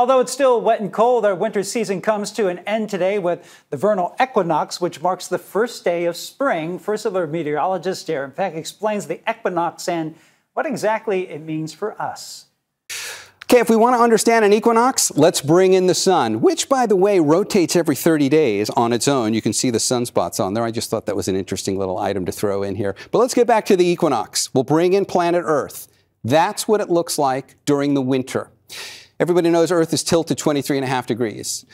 Although it's still wet and cold, our winter season comes to an end today with the vernal equinox, which marks the first day of spring. First Alert meteorologist Darren Peck explains the equinox and what exactly it means for us. Okay, if we want to understand an equinox, let's bring in the sun, which, by the way, rotates every 30 days on its own. You can see the sunspots on there. I just thought that was an interesting little item to throw in here. But let's get back to the equinox. We'll bring in planet Earth. That's what it looks like during the winter. Everybody knows Earth is tilted 23 and a half degrees.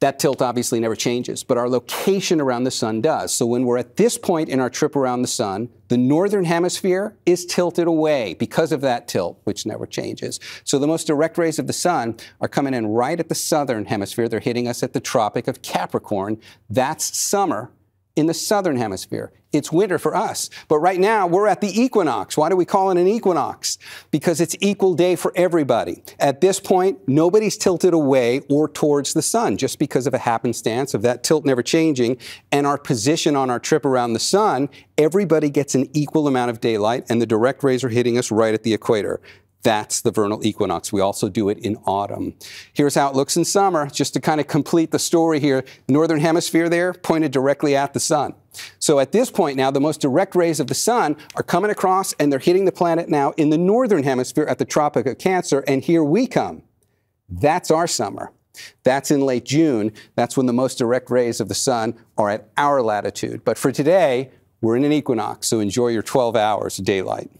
That tilt obviously never changes, but our location around the sun does. So when we're at this point in our trip around the sun, the northern hemisphere is tilted away because of that tilt, which never changes. So the most direct rays of the sun are coming in right at the southern hemisphere. They're hitting us at the Tropic of Capricorn. That's summer in the southern hemisphere. It's winter for us. But right now, we're at the equinox. Why do we call it an equinox? Because it's equal day for everybody. At this point, nobody's tilted away or towards the sun just because of a happenstance of that tilt never changing and our position on our trip around the sun. Everybody gets an equal amount of daylight, and the direct rays are hitting us right at the equator. That's the vernal equinox. We also do it in autumn. Here's how it looks in summer, just to kind of complete the story here. Northern hemisphere there pointed directly at the sun. So at this point now, the most direct rays of the sun are coming across and they're hitting the planet now in the northern hemisphere at the Tropic of Cancer, and here we come. That's our summer. That's in late June. That's when the most direct rays of the sun are at our latitude. But for today, we're in an equinox, so enjoy your 12 hours of daylight.